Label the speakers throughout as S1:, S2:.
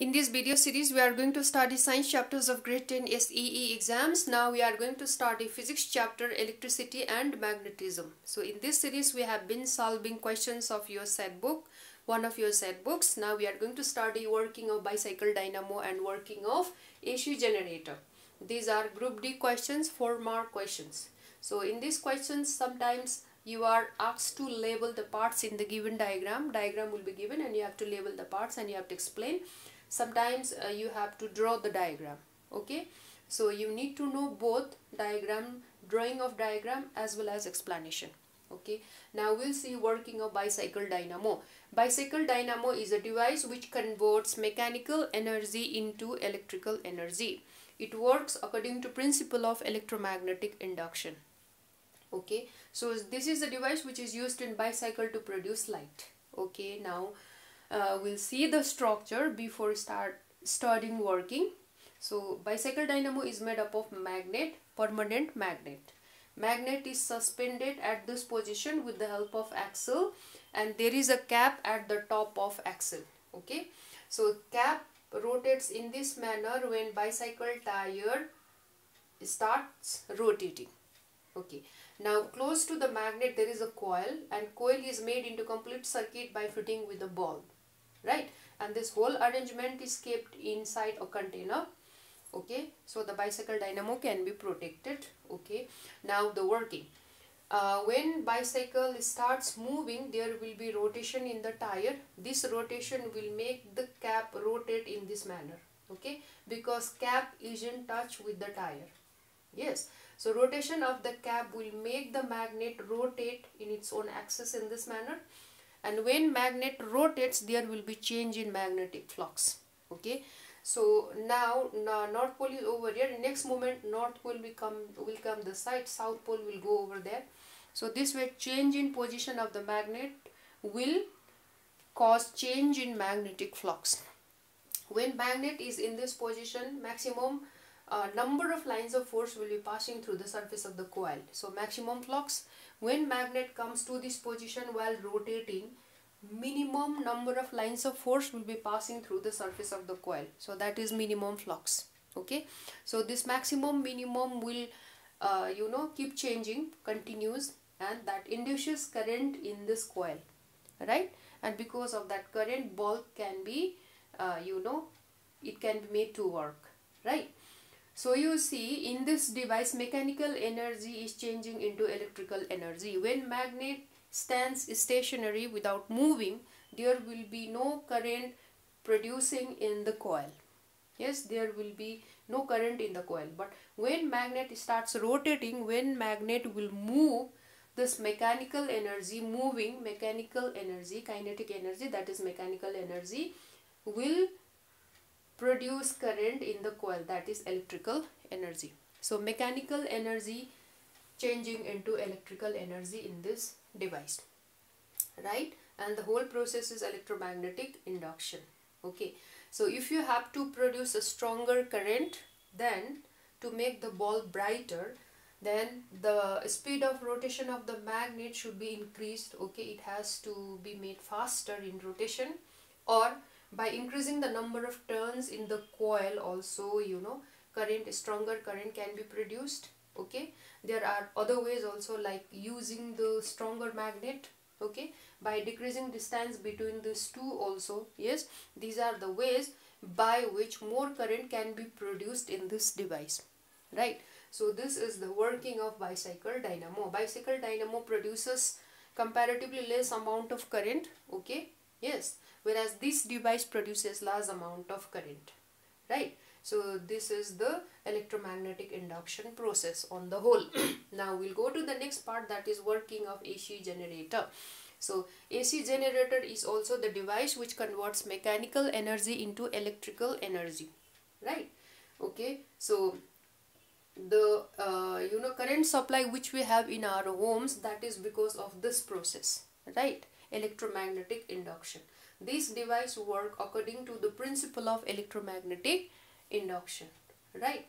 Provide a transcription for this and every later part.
S1: In this video series, we are going to study science chapters of grade 10 SEE exams. Now we are going to study physics chapter electricity and magnetism. So in this series, we have been solving questions of your set book, one of your set books. Now we are going to study working of bicycle dynamo and working of AC generator. These are group D questions, 4 mark questions. So in these questions, sometimes you are asked to label the parts in the given diagram. Diagram will be given and you have to label the parts and you have to explain sometimes uh, you have to draw the diagram okay? So you need to know both diagram drawing of diagram as well as explanation okay? Now we'll see working of bicycle dynamo. Bicycle dynamo is a device which converts mechanical energy into electrical energy. It works according to principle of electromagnetic induction okay? So this is a device which is used in bicycle to produce light okay? Now uh, we'll see the structure before start starting working. So bicycle dynamo is made up of magnet permanent magnet. Magnet is suspended at this position with the help of axle and there is a cap at the top of axle okay? So cap rotates in this manner when bicycle tire starts rotating okay? Now close to the magnet there is a coil and coil is made into complete circuit by fitting with a bulb right? And this whole arrangement is kept inside a container okay? So the bicycle dynamo can be protected okay? Now the working. Uh, when bicycle starts moving there will be rotation in the tire. This rotation will make the cap rotate in this manner okay? Because cap is in touch with the tire. Yes. So rotation of the cap will make the magnet rotate in its own axis in this manner and when magnet rotates there will be change in magnetic flux. Okay? So now, now north pole is over here. Next moment north will come will come the side. South pole will go over there. So this way change in position of the magnet will cause change in magnetic flux. When magnet is in this position maximum number of lines of force will be passing through the surface of the coil so maximum flux when magnet comes to this position while rotating, minimum number of lines of force will be passing through the surface of the coil. So that is minimum flux. Okay. So this maximum minimum will, uh, you know, keep changing, continues and that induces current in this coil. Right. And because of that current bulb can be, uh, you know, it can be made to work. Right. So you see in this device mechanical energy is changing into electrical energy. When magnet stands stationary without moving there will be no current producing in the coil. Yes there will be no current in the coil but when magnet starts rotating when magnet will move this mechanical energy moving mechanical energy kinetic energy that is mechanical energy will produce current in the coil that is electrical energy. So mechanical energy changing into electrical energy in this device right? And the whole process is electromagnetic induction okay? So if you have to produce a stronger current then to make the bulb brighter then the speed of rotation of the magnet should be increased okay? It has to be made faster in rotation or by increasing the number of turns in the coil also you know current stronger current can be produced okay? There are other ways also like using the stronger magnet okay? By decreasing distance between these two also yes? These are the ways by which more current can be produced in this device right? So this is the working of bicycle dynamo. Bicycle dynamo produces comparatively less amount of current okay yes. Whereas this device produces large amount of current right? So this is the electromagnetic induction process on the whole. Now we'll go to the next part that is working of AC generator. So AC generator is also the device which converts mechanical energy into electrical energy right? Okay. So the uh, you know current supply which we have in our homes that is because of this process right electromagnetic induction. This device work according to the principle of electromagnetic induction right?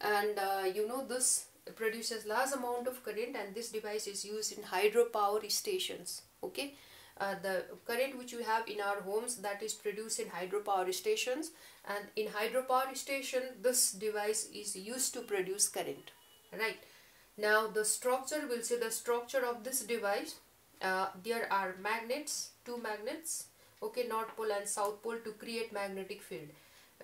S1: And uh, you know this produces large amount of current and this device is used in hydropower stations okay? Uh, the current which we have in our homes that is produced in hydropower stations and in hydropower station this device is used to produce current right? Now the structure we will see the structure of this device uh, there are magnets two magnets okay north pole and south pole to create magnetic field.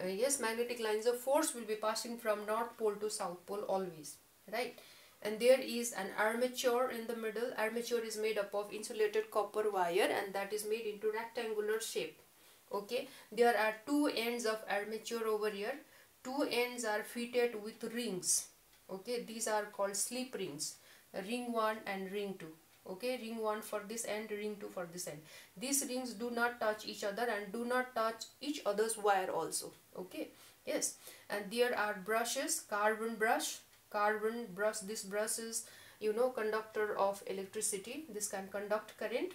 S1: Uh, yes magnetic lines of force will be passing from north pole to south pole always right? And there is an armature in the middle. Armature is made up of insulated copper wire and that is made into rectangular shape okay? There are two ends of armature over here. Two ends are fitted with rings okay? These are called slip rings ring 1 and ring 2 okay ring 1 for this end ring 2 for this end. These rings do not touch each other and do not touch each other's wire also okay? Yes and there are brushes carbon brush carbon brush this brush is you know conductor of electricity. This can conduct current.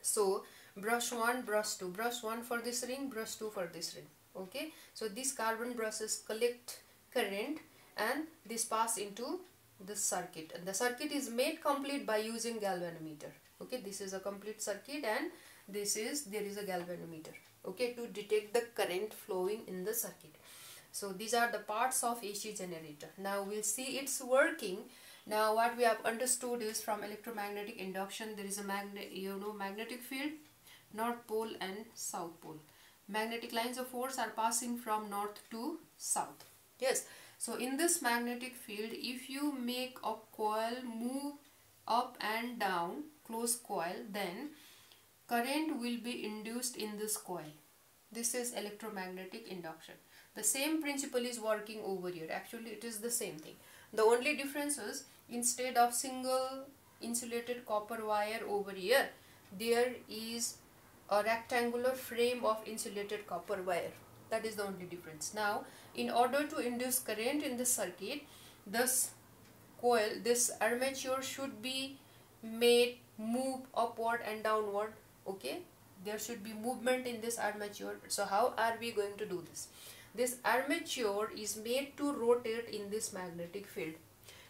S1: So brush 1 brush 2 brush 1 for this ring brush 2 for this ring okay? So these carbon brushes collect current and this pass into the circuit. And the circuit is made complete by using galvanometer. Okay this is a complete circuit and this is there is a galvanometer. Okay to detect the current flowing in the circuit. So these are the parts of AC generator. Now we'll see its working. Now what we have understood is from electromagnetic induction there is a magnet you know magnetic field north pole and south pole. Magnetic lines of force are passing from north to south. Yes so in this magnetic field, if you make a coil move up and down, close coil, then current will be induced in this coil. This is electromagnetic induction. The same principle is working over here. Actually, it is the same thing. The only difference is instead of single insulated copper wire over here, there is a rectangular frame of insulated copper wire. That is the only difference. Now, in order to induce current in the circuit this coil this armature should be made move upward and downward okay? There should be movement in this armature. So how are we going to do this? This armature is made to rotate in this magnetic field.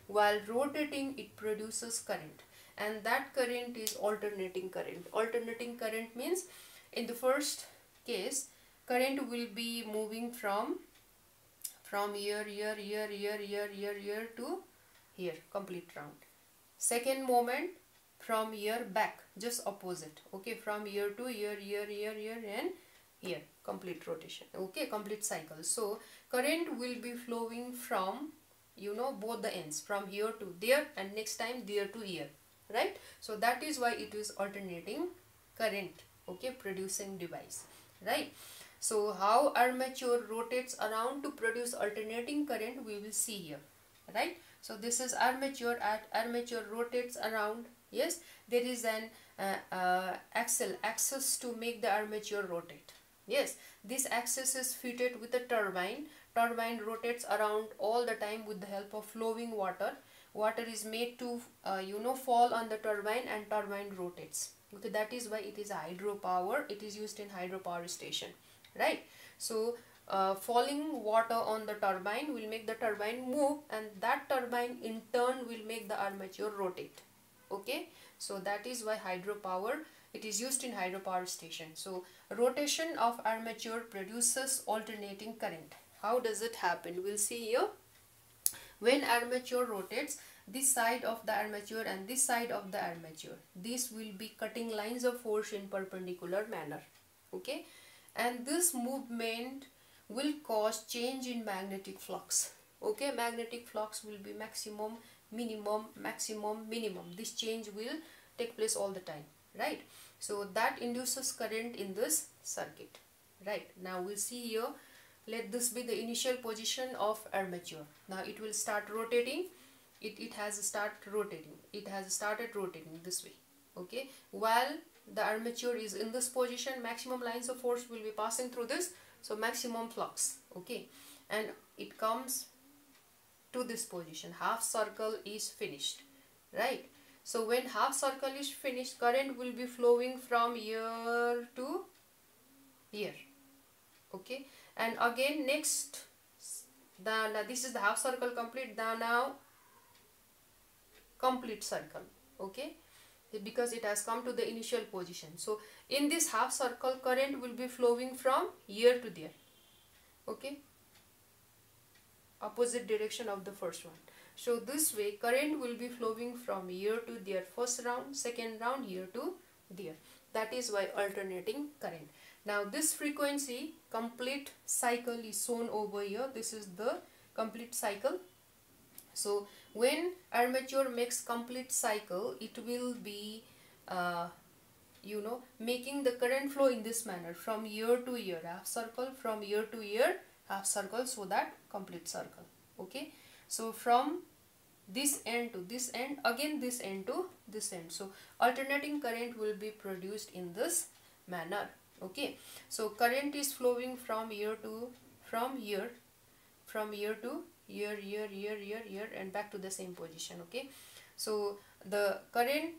S1: While rotating it produces current. And that current is alternating current. Alternating current means in the first case current will be moving from from here here here here here here here to here complete round. Second moment from here back just opposite. Okay from here to here here here here and here complete rotation. Okay complete cycle. So current will be flowing from you know both the ends from here to there and next time there to here right? So that is why it is alternating current okay producing device right so how armature rotates around to produce alternating current we will see here right. So this is armature at armature rotates around yes? There is an uh, uh, axle axis to make the armature rotate yes? This axis is fitted with a turbine. Turbine rotates around all the time with the help of flowing water. Water is made to uh, you know fall on the turbine and turbine rotates. Okay that is why it is hydropower. It is used in hydropower station right? So uh, falling water on the turbine will make the turbine move and that turbine in turn will make the armature rotate okay? So that is why hydropower it is used in hydropower station. So rotation of armature produces alternating current. How does it happen? We'll see here. When armature rotates this side of the armature and this side of the armature this will be cutting lines of force in perpendicular manner okay and this movement will cause change in magnetic flux. Okay magnetic flux will be maximum minimum maximum minimum. This change will take place all the time right? So that induces current in this circuit right? Now we'll see here let this be the initial position of armature. Now it will start rotating. It, it has start rotating. It has started rotating this way. Okay while the armature is in this position maximum lines of force will be passing through this so maximum flux okay? And it comes to this position half circle is finished right? So when half circle is finished current will be flowing from here to here okay? And again next the this is the half circle complete the now complete circle okay because it has come to the initial position. So in this half circle current will be flowing from here to there. Okay? Opposite direction of the first one so this way current will be flowing from here to there first round second round here to there. That is why alternating current. Now this frequency complete cycle is shown over here. This is the complete cycle so when armature makes complete cycle it will be uh, you know making the current flow in this manner from year to year half circle from year to year half circle so that complete circle okay? So from this end to this end again this end to this end. So alternating current will be produced in this manner okay? So current is flowing from year to from here from year to here here here here here and back to the same position okay? So the current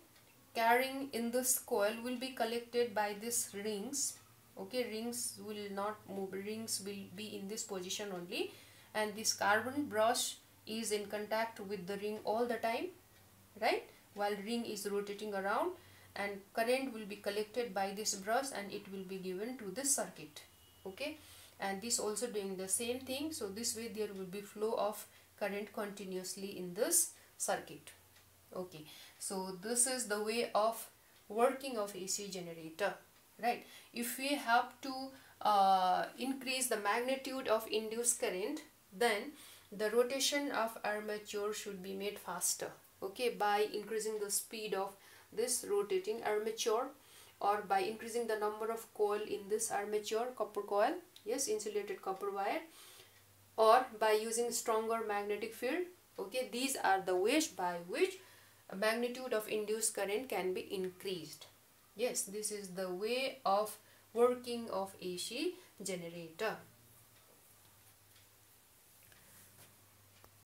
S1: carrying in this coil will be collected by these rings okay? Rings will not move rings will be in this position only. And this carbon brush is in contact with the ring all the time right? While ring is rotating around and current will be collected by this brush and it will be given to this circuit okay and this also doing the same thing. So this way there will be flow of current continuously in this circuit. Okay. So this is the way of working of AC generator right? If we have to uh, increase the magnitude of induced current then the rotation of armature should be made faster. Okay. By increasing the speed of this rotating armature or by increasing the number of coil in this armature copper coil yes insulated copper wire or by using stronger magnetic field okay? These are the ways by which magnitude of induced current can be increased. Yes this is the way of working of AC generator